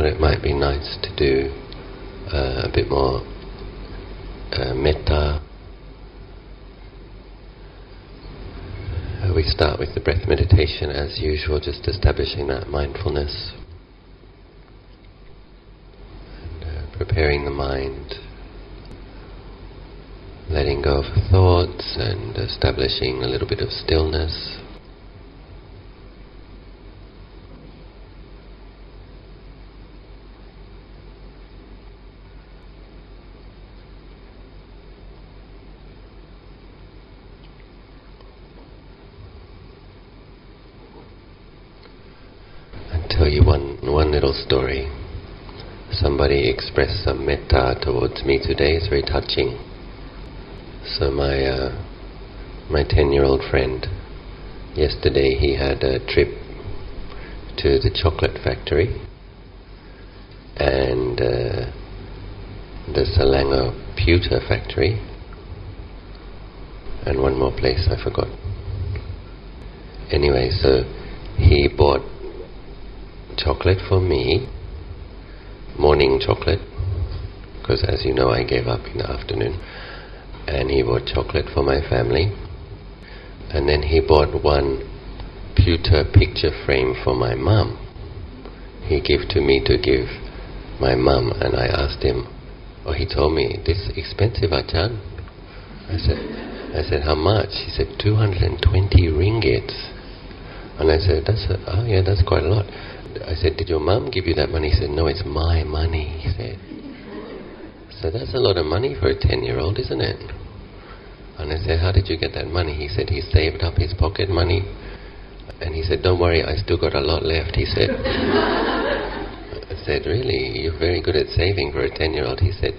thought it might be nice to do uh, a bit more uh, metta. Uh, we start with the breath meditation as usual, just establishing that mindfulness and uh, preparing the mind, letting go of thoughts and establishing a little bit of stillness. little story. Somebody expressed some metta towards me today. It's very touching. So my uh, my ten-year-old friend, yesterday he had a trip to the chocolate factory and uh, the Selangor pewter factory and one more place I forgot. Anyway, so he bought chocolate for me, morning chocolate, because as you know I gave up in the afternoon, and he bought chocolate for my family, and then he bought one pewter picture frame for my mum. He gave to me to give my mum, and I asked him, oh, he told me, this expensive, Ajahn? I said, I said, how much? He said, 220 ringgits. And I said, that's a, oh yeah, that's quite a lot. I said, did your mum give you that money? He said, no, it's my money, he said. So that's a lot of money for a 10-year-old, isn't it? And I said, how did you get that money? He said, he saved up his pocket money. And he said, don't worry, I still got a lot left, he said. I said, really? You're very good at saving for a 10-year-old. He said,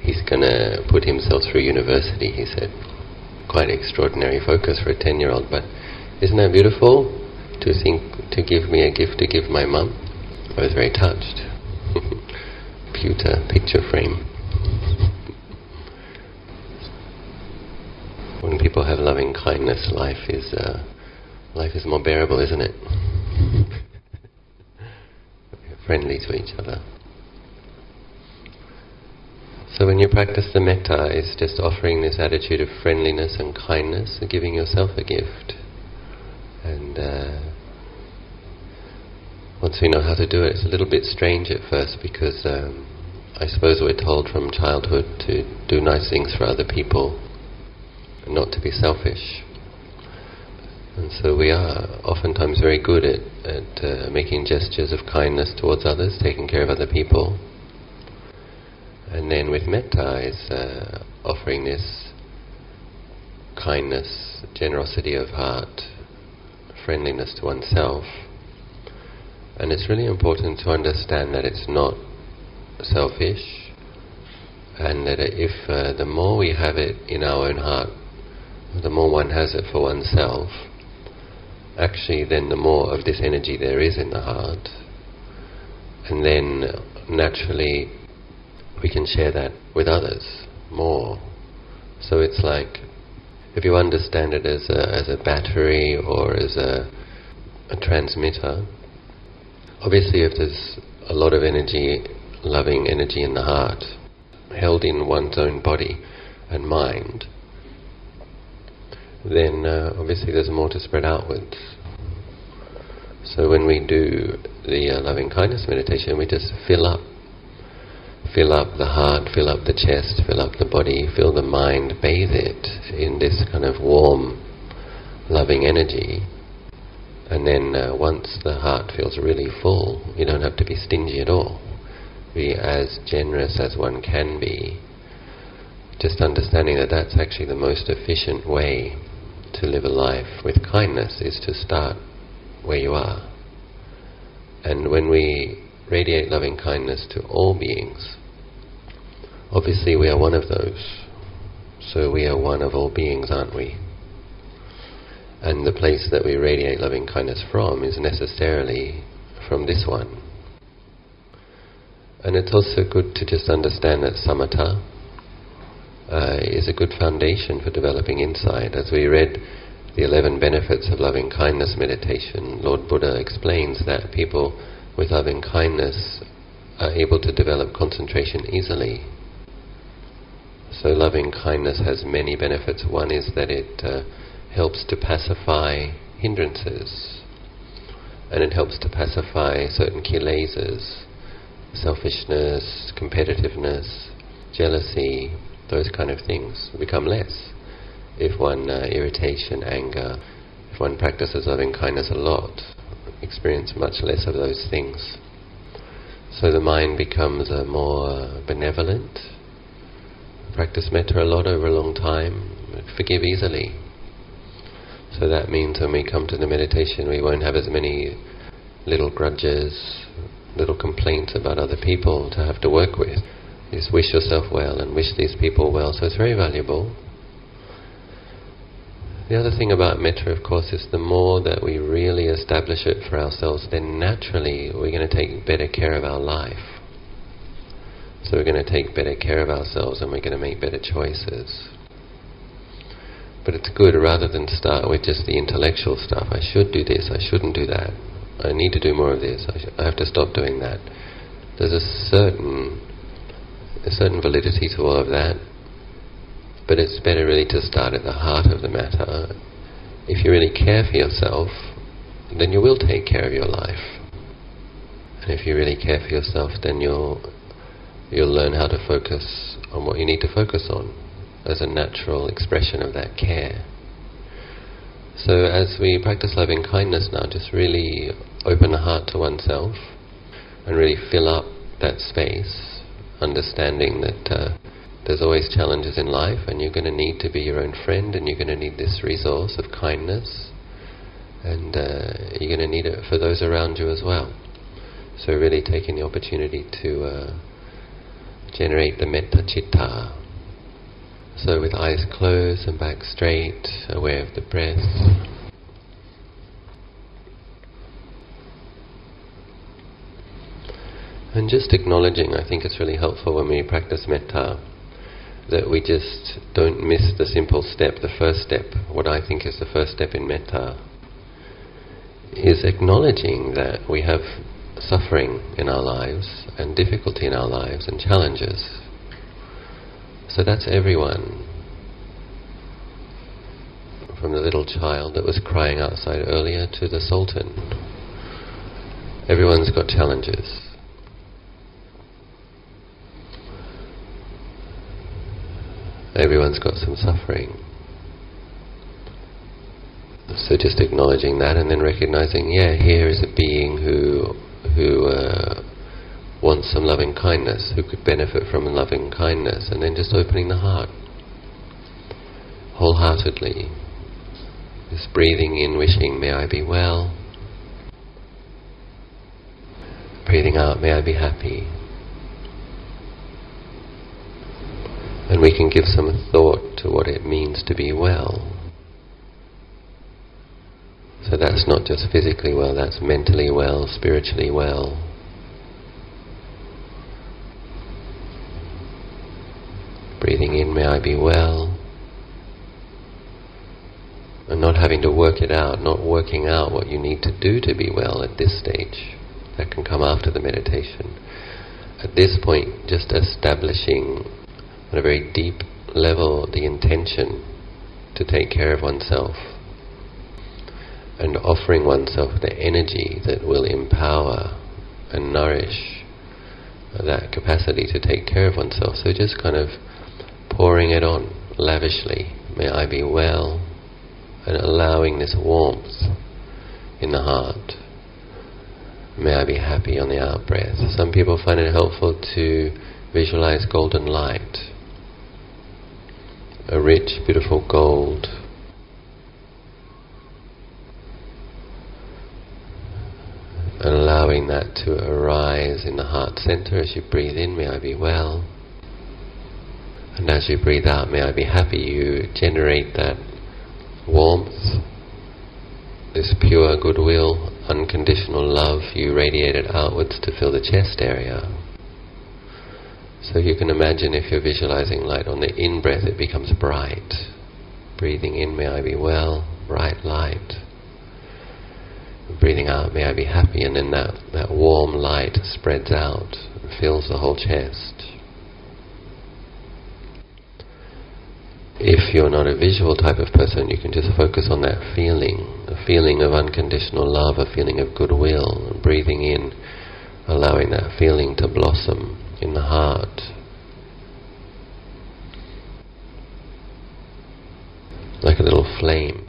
he's going to put himself through university, he said. Quite extraordinary focus for a 10-year-old, but isn't that beautiful? to think to give me a gift to give my mum. I was very touched. Pewter picture frame. When people have loving kindness, life is uh, life is more bearable, isn't it? friendly to each other. So when you practice the metta, it's just offering this attitude of friendliness and kindness, and giving yourself a gift. And uh, once we know how to do it, it's a little bit strange at first because um, I suppose we're told from childhood to do nice things for other people and not to be selfish. And so we are oftentimes very good at, at uh, making gestures of kindness towards others, taking care of other people. And then with metta is uh, offering this kindness, generosity of heart, friendliness to oneself. And it's really important to understand that it's not selfish, and that if uh, the more we have it in our own heart, the more one has it for oneself, actually then the more of this energy there is in the heart. And then naturally we can share that with others more. So it's like if you understand it as a, as a battery or as a, a transmitter, obviously if there's a lot of energy, loving energy in the heart, held in one's own body and mind, then uh, obviously there's more to spread outwards. So when we do the uh, loving kindness meditation, we just fill up fill up the heart, fill up the chest, fill up the body, fill the mind, bathe it in this kind of warm, loving energy. And then uh, once the heart feels really full, you don't have to be stingy at all. Be as generous as one can be. Just understanding that that's actually the most efficient way to live a life with kindness is to start where you are. And when we radiate loving kindness to all beings, Obviously, we are one of those. So we are one of all beings, aren't we? And the place that we radiate loving kindness from is necessarily from this one. And it's also good to just understand that samatha uh, is a good foundation for developing insight. As we read the 11 benefits of loving kindness meditation, Lord Buddha explains that people with loving kindness are able to develop concentration easily. So loving kindness has many benefits. One is that it uh, helps to pacify hindrances, and it helps to pacify certain kilesas, selfishness, competitiveness, jealousy, those kind of things become less. If one uh, irritation, anger, if one practices loving kindness a lot, experience much less of those things. So the mind becomes a more benevolent. Practice metta a lot over a long time, forgive easily. So that means when we come to the meditation, we won't have as many little grudges, little complaints about other people to have to work with. Just wish yourself well and wish these people well. So it's very valuable. The other thing about metta, of course, is the more that we really establish it for ourselves, then naturally we're going to take better care of our life. So we're going to take better care of ourselves and we're going to make better choices. But it's good rather than start with just the intellectual stuff. I should do this, I shouldn't do that. I need to do more of this, I, I have to stop doing that. There's a certain, a certain validity to all of that but it's better really to start at the heart of the matter. If you really care for yourself, then you will take care of your life. And if you really care for yourself, then you'll you'll learn how to focus on what you need to focus on as a natural expression of that care. So as we practice loving kindness now, just really open the heart to oneself and really fill up that space, understanding that uh, there's always challenges in life, and you're going to need to be your own friend, and you're going to need this resource of kindness, and uh, you're going to need it for those around you as well. So, really taking the opportunity to uh, generate the metta citta. So, with eyes closed and back straight, aware of the breath. And just acknowledging, I think it's really helpful when we practice metta that we just don't miss the simple step, the first step, what I think is the first step in metta, is acknowledging that we have suffering in our lives and difficulty in our lives and challenges. So that's everyone. From the little child that was crying outside earlier to the Sultan. Everyone's got challenges. Everyone's got some suffering. So just acknowledging that and then recognizing, yeah, here is a being who who uh, wants some loving kindness, who could benefit from loving kindness, and then just opening the heart wholeheartedly. Just breathing in, wishing, may I be well. Breathing out, may I be happy. and we can give some thought to what it means to be well. So that's not just physically well, that's mentally well, spiritually well. Breathing in, may I be well. And not having to work it out, not working out what you need to do to be well at this stage. That can come after the meditation. At this point, just establishing on a very deep level the intention to take care of oneself and offering oneself the energy that will empower and nourish that capacity to take care of oneself. So just kind of pouring it on lavishly. May I be well and allowing this warmth in the heart. May I be happy on the out breath. Some people find it helpful to visualize golden light a rich, beautiful gold. And allowing that to arise in the heart center as you breathe in, may I be well. And as you breathe out, may I be happy. You generate that warmth, this pure goodwill, unconditional love. You radiate it outwards to fill the chest area. So you can imagine if you're visualizing light on the in breath, it becomes bright. Breathing in, may I be well, bright light. Breathing out, may I be happy, and then that, that warm light spreads out and fills the whole chest. If you're not a visual type of person, you can just focus on that feeling, a feeling of unconditional love, a feeling of goodwill, breathing in, allowing that feeling to blossom in the heart. Like a little flame.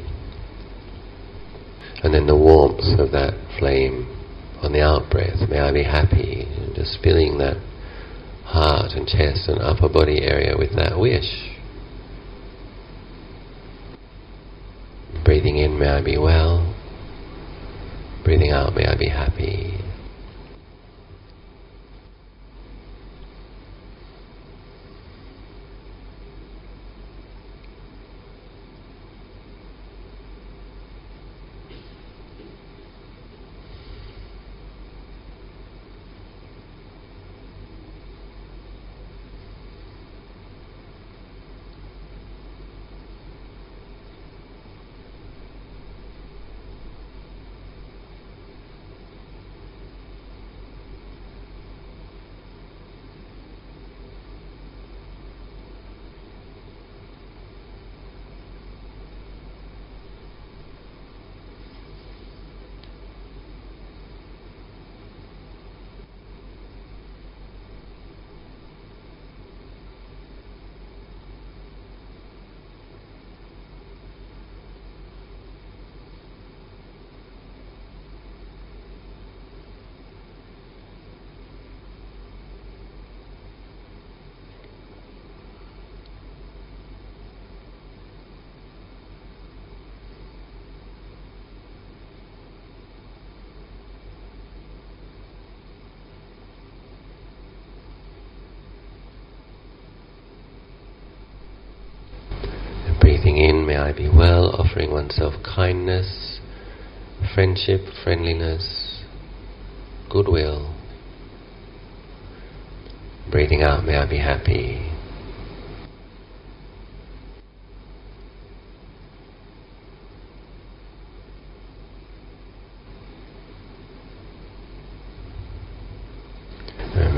And then the warmth of that flame on the out breath. May I be happy. Just filling that heart and chest and upper body area with that wish. Breathing in, may I be well. Breathing out, may I be happy. Breathing in, may I be well, offering oneself kindness, friendship, friendliness, goodwill. Breathing out, may I be happy.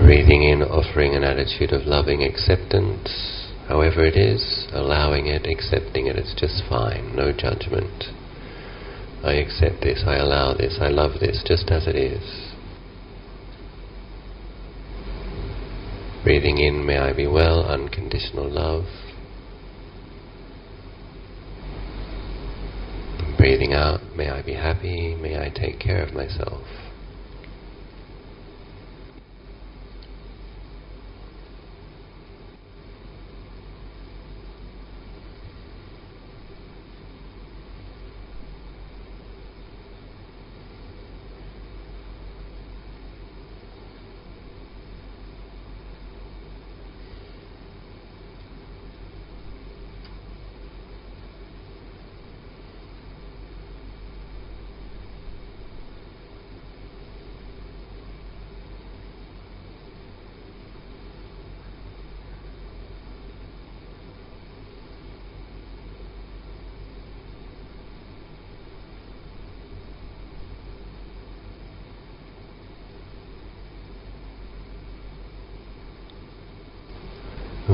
breathing in, offering an attitude of loving acceptance however it is, allowing it, accepting it, it's just fine, no judgment. I accept this, I allow this, I love this, just as it is. Breathing in, may I be well, unconditional love. Breathing out, may I be happy, may I take care of myself.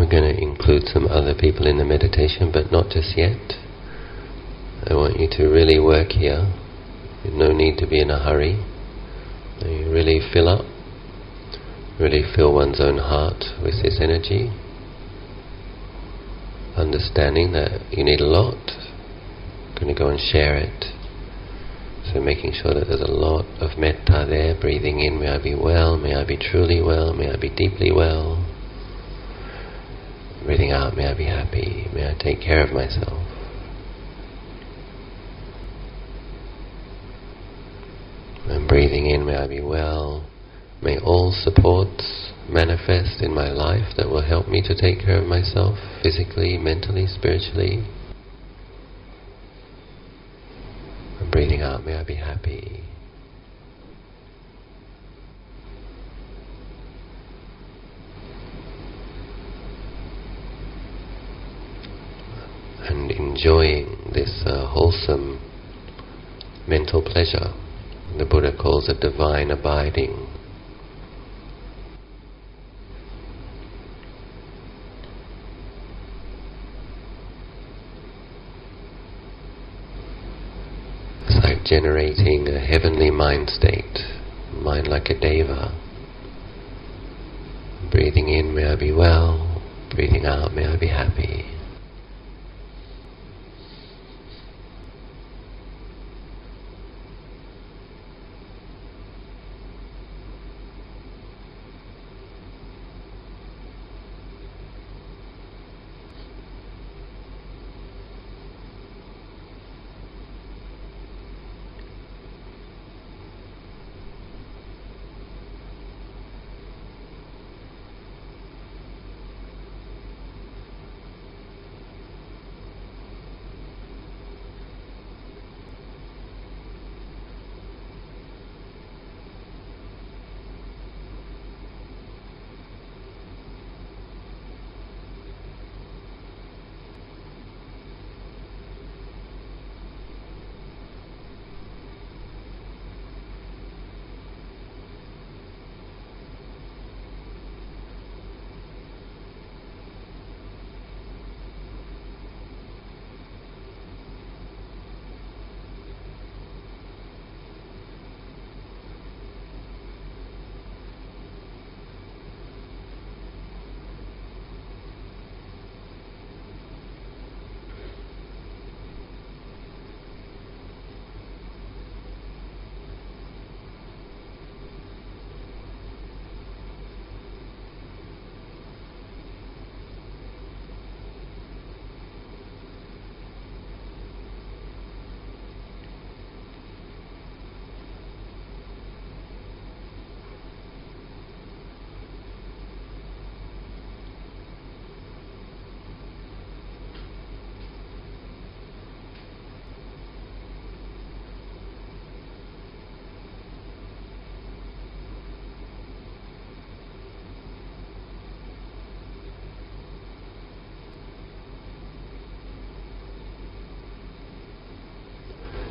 We're going to include some other people in the meditation, but not just yet. I want you to really work here. No need to be in a hurry. You really fill up, really fill one's own heart with this energy, understanding that you need a lot. Going to go and share it. So making sure that there's a lot of metta there, breathing in, may I be well, may I be truly well, may I be deeply well. Breathing out, may I be happy, may I take care of myself. And breathing in, may I be well. May all supports manifest in my life that will help me to take care of myself physically, mentally, spiritually. And breathing out, may I be happy. and enjoying this uh, wholesome mental pleasure. The Buddha calls it divine abiding. It's like generating a heavenly mind state, mind like a deva. Breathing in, may I be well. Breathing out, may I be happy.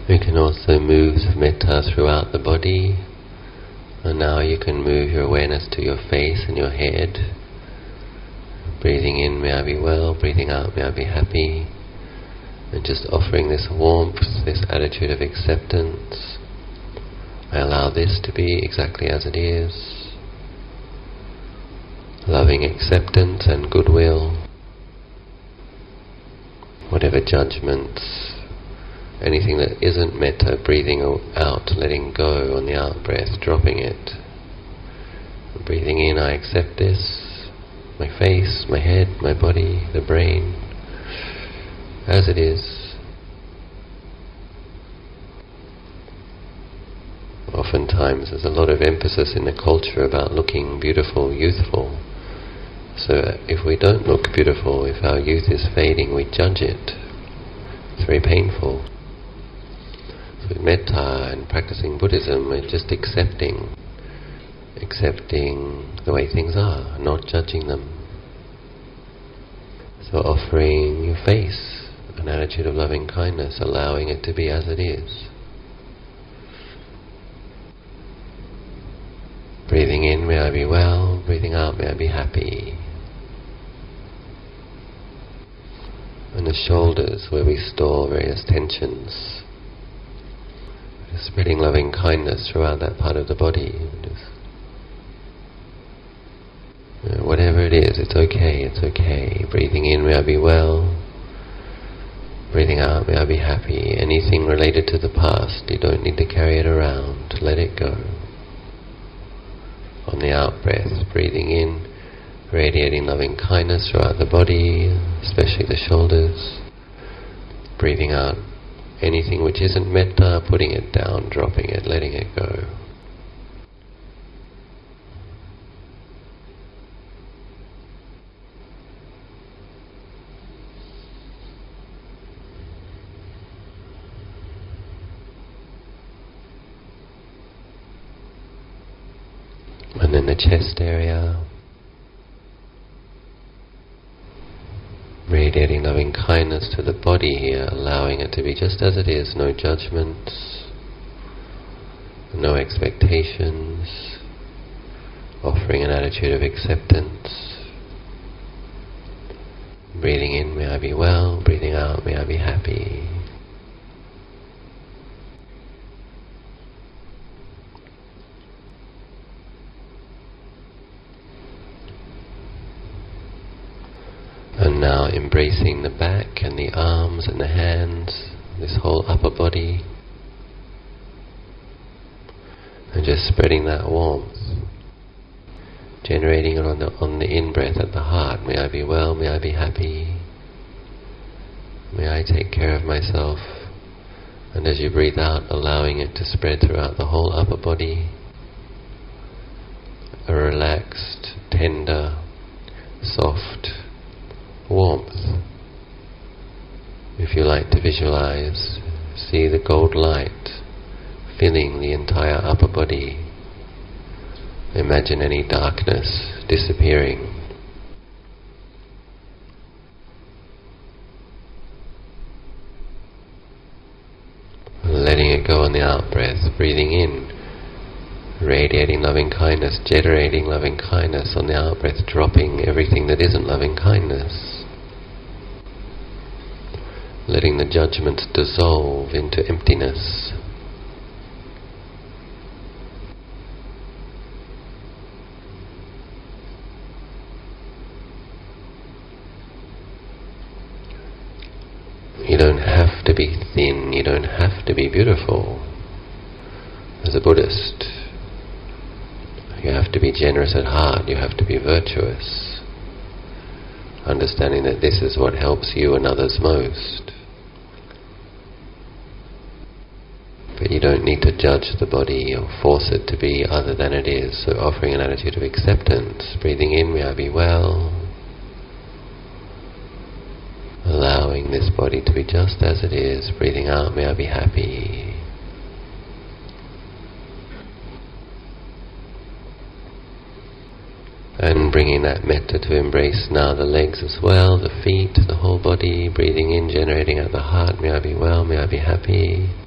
You can also move metta throughout the body. And now you can move your awareness to your face and your head. Breathing in, may I be well. Breathing out, may I be happy. And just offering this warmth, this attitude of acceptance. I allow this to be exactly as it is. Loving acceptance and goodwill. Whatever judgments anything that isn't metta, breathing out, letting go on the out breath, dropping it. Breathing in, I accept this, my face, my head, my body, the brain, as it is. Oftentimes there's a lot of emphasis in the culture about looking beautiful, youthful. So if we don't look beautiful, if our youth is fading, we judge it. It's very painful. With metta and practicing Buddhism, it's just accepting, accepting the way things are, not judging them. So offering your face an attitude of loving kindness, allowing it to be as it is. Breathing in, may I be well. Breathing out, may I be happy. And the shoulders, where we store various tensions, spreading loving kindness throughout that part of the body. Just, you know, whatever it is, it's okay, it's okay. Breathing in, may I be well. Breathing out, may I be happy. Anything related to the past, you don't need to carry it around. Let it go. On the out breath, breathing in, radiating loving kindness throughout the body, especially the shoulders. Breathing out, anything which isn't metta, putting it down, dropping it, letting it go. And then the chest area, radiating loving kindness to the body here, allowing it to be just as it is, no judgments, no expectations, offering an attitude of acceptance. Breathing in, may I be well, breathing out, may I be happy. now embracing the back and the arms and the hands, this whole upper body. And just spreading that warmth, generating it on the, on the in-breath at the heart. May I be well, may I be happy. May I take care of myself. And as you breathe out, allowing it to spread throughout the whole upper body. A relaxed, tender, soft warmth. If you like to visualize, see the gold light filling the entire upper body. Imagine any darkness disappearing. Letting it go on the out breath, breathing in, radiating loving kindness, generating loving kindness on the out breath, dropping everything that isn't loving kindness. Letting the judgments dissolve into emptiness. You don't have to be thin, you don't have to be beautiful. As a Buddhist, you have to be generous at heart, you have to be virtuous. Understanding that this is what helps you and others most. But you don't need to judge the body or force it to be other than it is. So offering an attitude of acceptance, breathing in, may I be well, allowing this body to be just as it is, breathing out, may I be happy. And bringing that metta to embrace now the legs as well, the feet, the whole body, breathing in, generating out the heart, may I be well, may I be happy.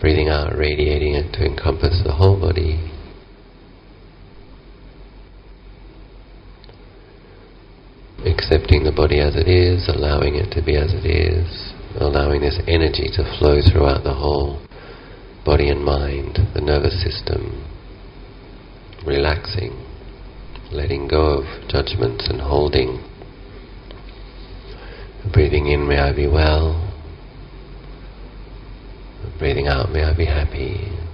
Breathing out, radiating it to encompass the whole body. accepting the body as it is, allowing it to be as it is, allowing this energy to flow throughout the whole body and mind, the nervous system, relaxing, letting go of judgments and holding. Breathing in, may I be well. Breathing out, may I be happy.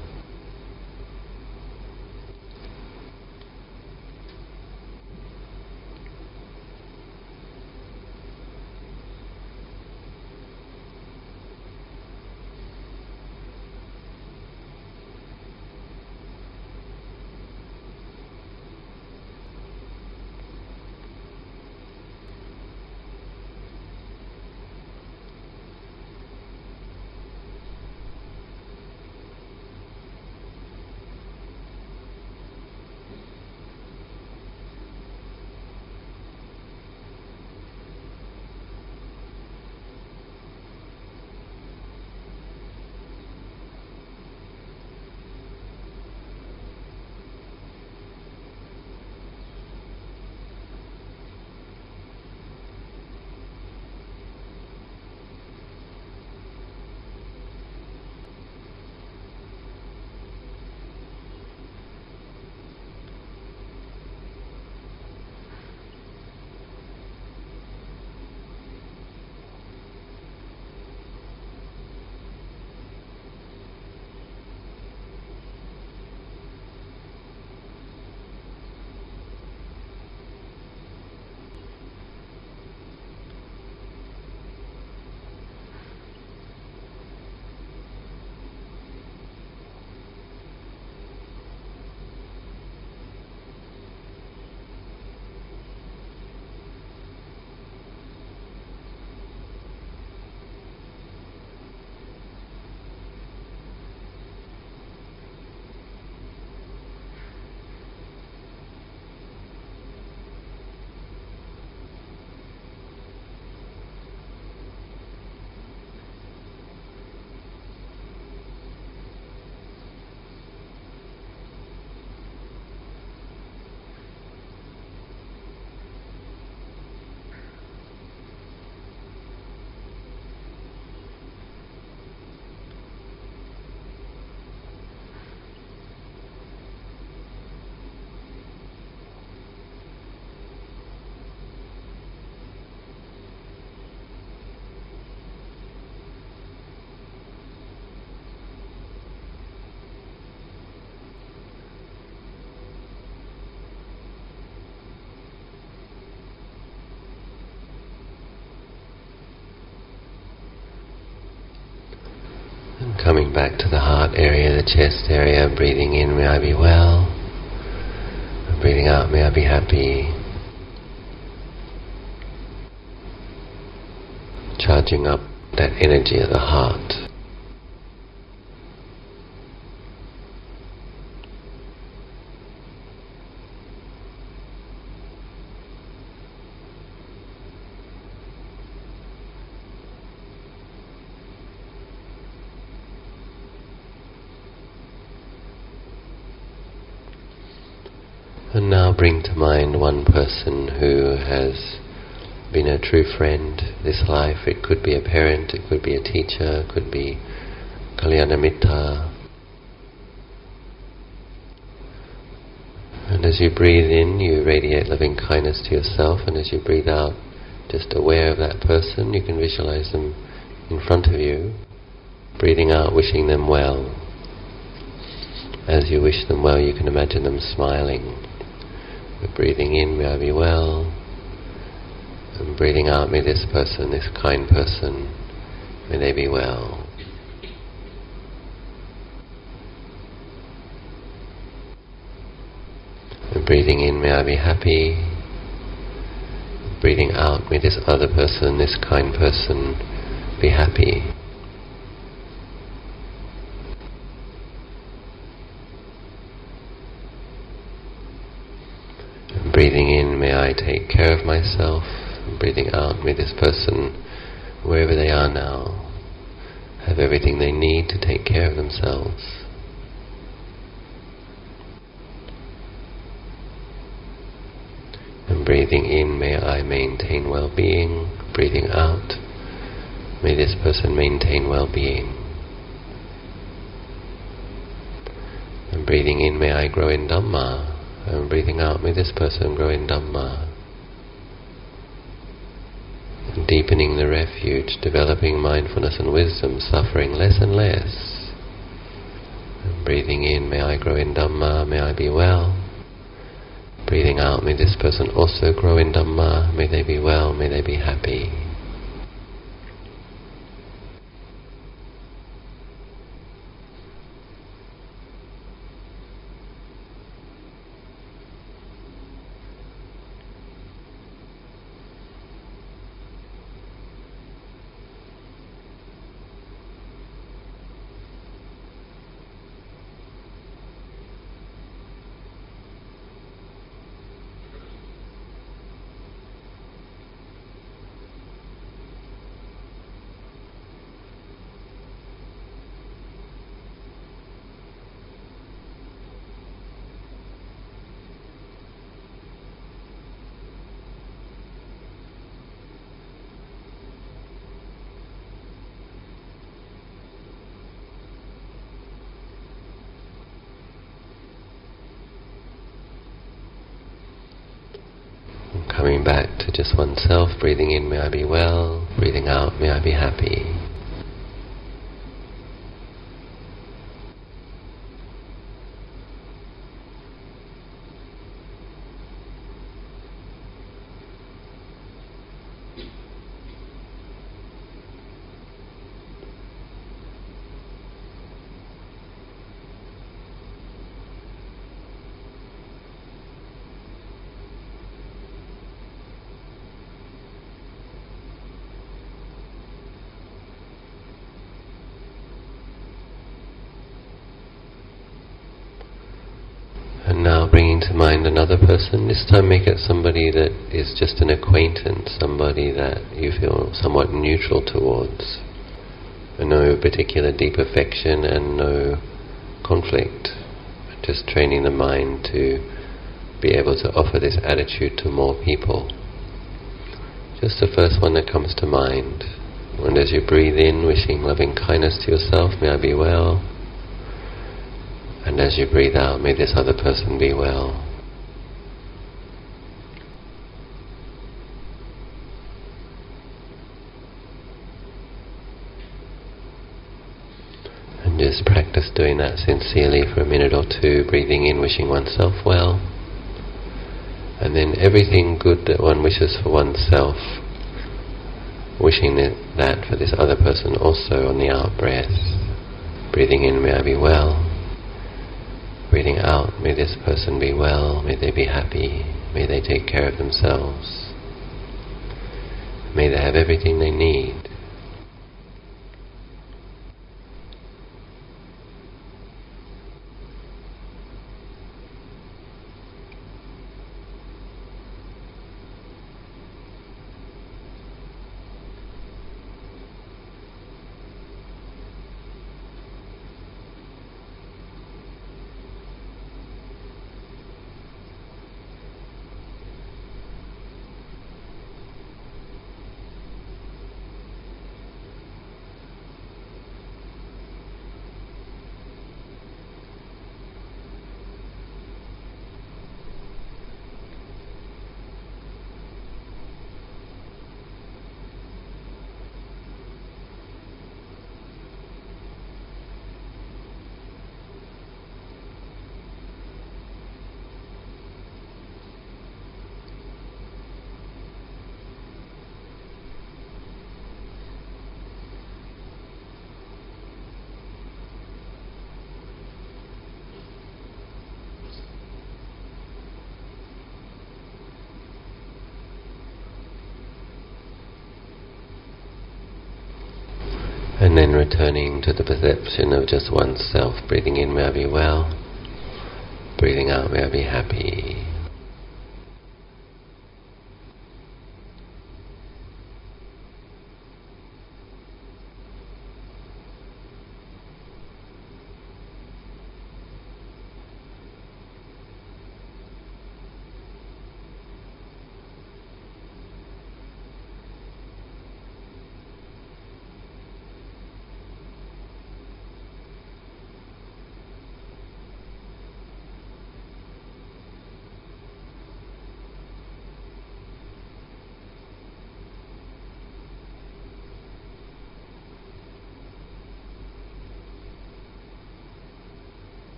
Coming back to the heart area, the chest area, breathing in, may I be well. Breathing out, may I be happy. Charging up that energy of the heart. And now bring to mind one person who has been a true friend this life. It could be a parent, it could be a teacher, it could be Kalyanamitta. And as you breathe in, you radiate loving kindness to yourself, and as you breathe out, just aware of that person, you can visualize them in front of you, breathing out, wishing them well. As you wish them well, you can imagine them smiling. Breathing in, may I be well. And breathing out, may this person, this kind person, may they be well. And breathing in, may I be happy. Breathing out, may this other person, this kind person, be happy. Breathing in, may I take care of myself. Breathing out, may this person, wherever they are now, have everything they need to take care of themselves. And breathing in, may I maintain well-being. Breathing out, may this person maintain well-being. And breathing in, may I grow in Dhamma. And breathing out, may this person grow in Dhamma. And deepening the refuge, developing mindfulness and wisdom, suffering less and less. And breathing in, may I grow in Dhamma, may I be well. Breathing out, may this person also grow in Dhamma, may they be well, may they be happy. Coming back to just oneself, breathing in, may I be well, breathing out, may I be happy. And now bringing to mind another person, this time make it somebody that is just an acquaintance, somebody that you feel somewhat neutral towards. No particular deep affection and no conflict. Just training the mind to be able to offer this attitude to more people. Just the first one that comes to mind. And as you breathe in, wishing loving kindness to yourself, may I be well. And as you breathe out, may this other person be well. And just practice doing that sincerely for a minute or two, breathing in, wishing oneself well. And then everything good that one wishes for oneself, wishing that for this other person also on the out breath. Breathing in, may I be well. Breathing out, may this person be well, may they be happy, may they take care of themselves. May they have everything they need. And then returning to the perception of just oneself, breathing in, may I be well. Breathing out, may I be happy.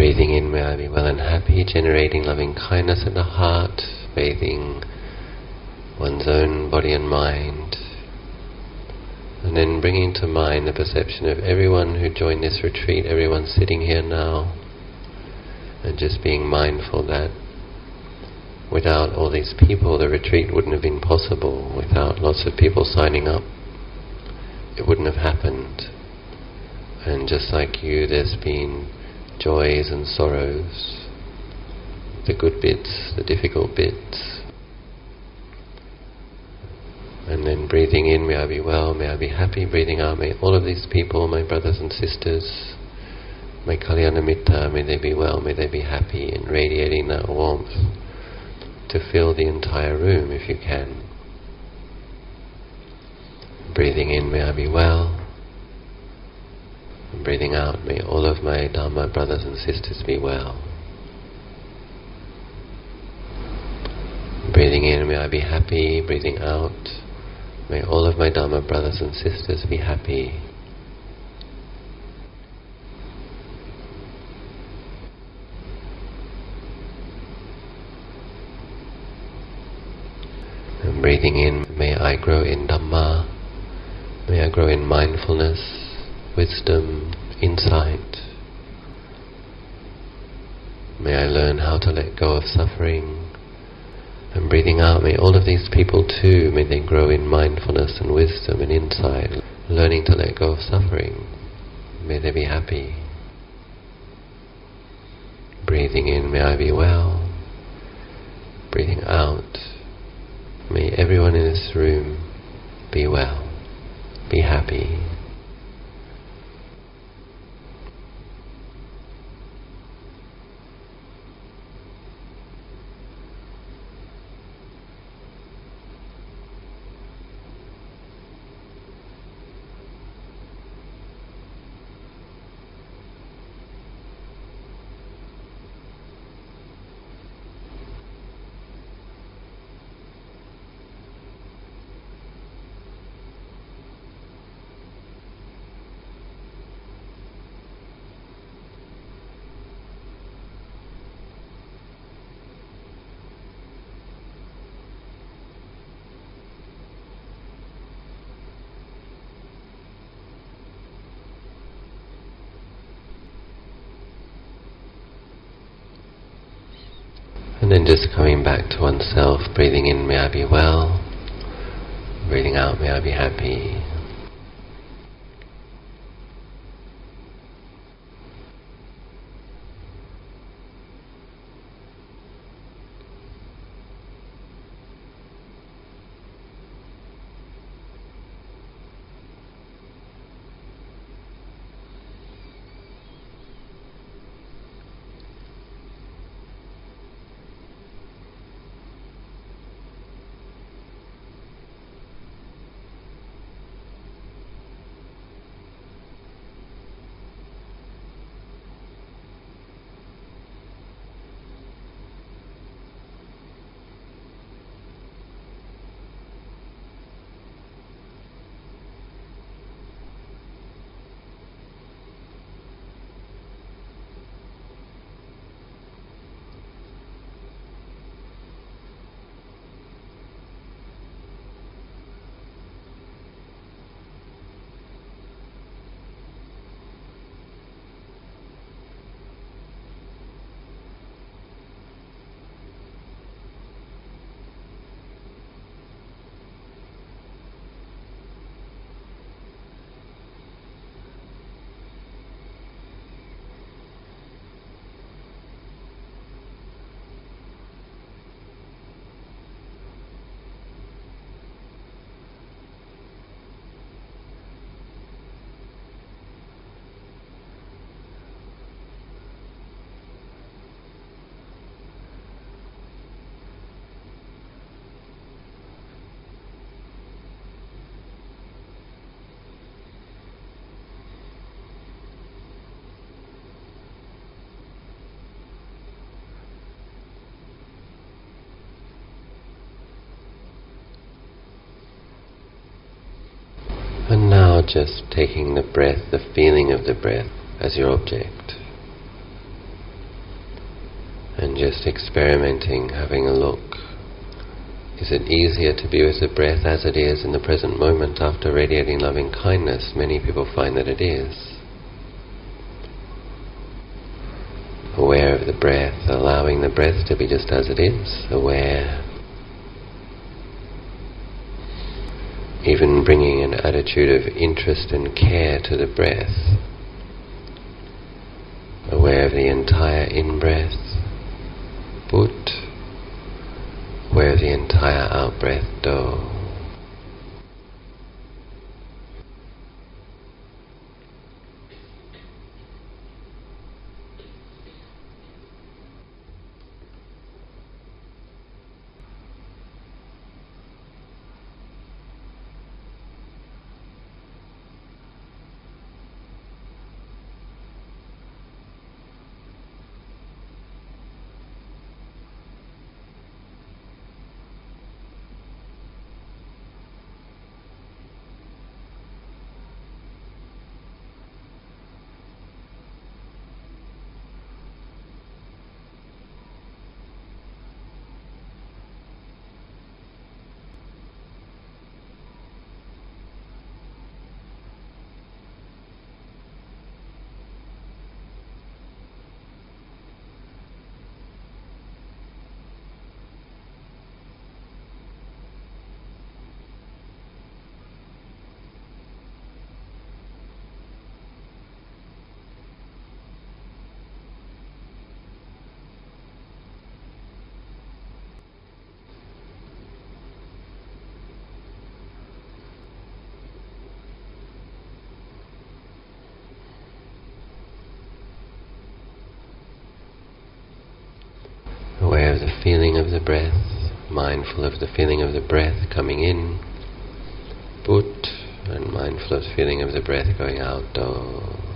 Breathing in, may I be well and happy, generating loving kindness in the heart, bathing one's own body and mind. And then bringing to mind the perception of everyone who joined this retreat, everyone sitting here now, and just being mindful that without all these people, the retreat wouldn't have been possible. Without lots of people signing up, it wouldn't have happened. And just like you, there's been joys and sorrows, the good bits, the difficult bits. And then breathing in, may I be well, may I be happy. Breathing out, may all of these people, my brothers and sisters, my Kalyanamitta, may they be well, may they be happy, and radiating that warmth to fill the entire room if you can. Breathing in, may I be well. Breathing out, may all of my Dharma brothers and sisters be well. Breathing in, may I be happy. Breathing out, may all of my Dharma brothers and sisters be happy. And breathing in, may I grow in Dhamma. May I grow in mindfulness wisdom, insight. May I learn how to let go of suffering. And breathing out, may all of these people too, may they grow in mindfulness and wisdom and insight, learning to let go of suffering. May they be happy. Breathing in, may I be well. Breathing out, may everyone in this room be well, be happy. And then just coming back to oneself, breathing in, may I be well. Breathing out, may I be happy. And now just taking the breath, the feeling of the breath as your object. And just experimenting, having a look. Is it easier to be with the breath as it is in the present moment after radiating loving kindness? Many people find that it is. Aware of the breath, allowing the breath to be just as it is, aware bringing an attitude of interest and care to the breath, aware of the entire in breath, Bud, aware of the entire out breath, dho. aware of the feeling of the breath, mindful of the feeling of the breath coming in, Bud, and mindful of the feeling of the breath going out, dho.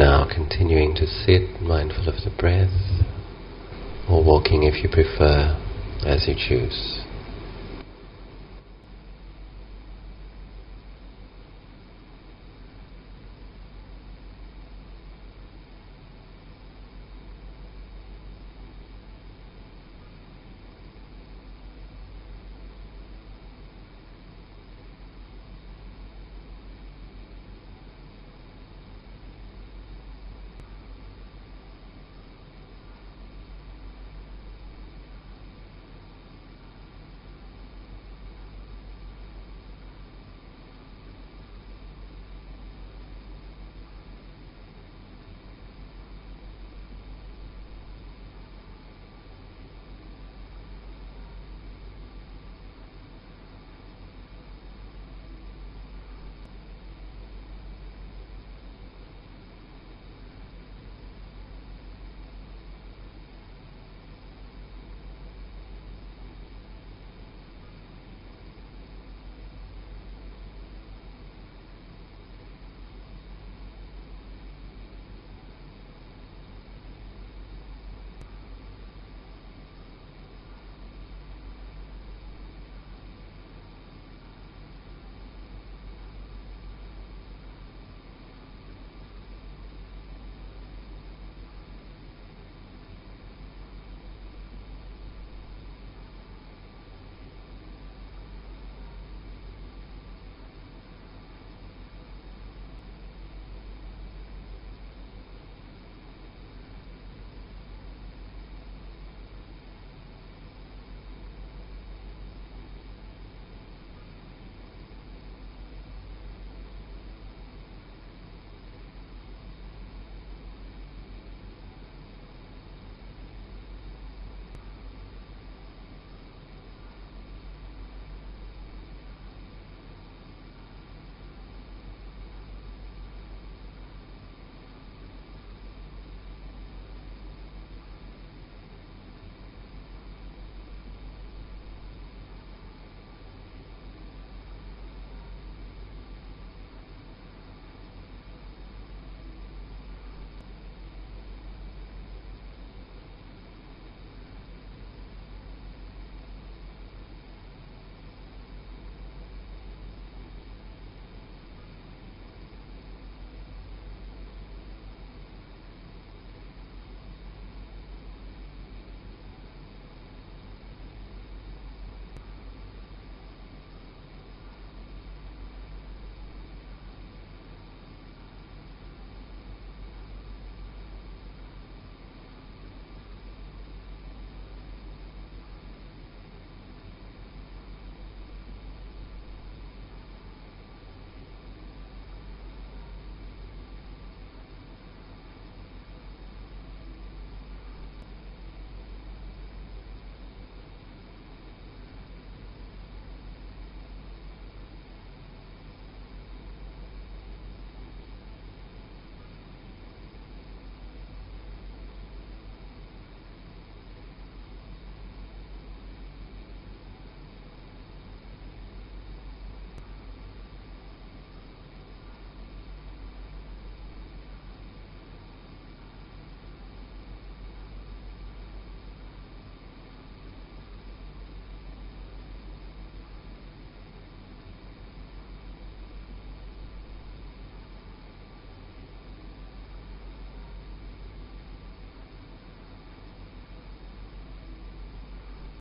Now continuing to sit mindful of the breath, or walking if you prefer, as you choose.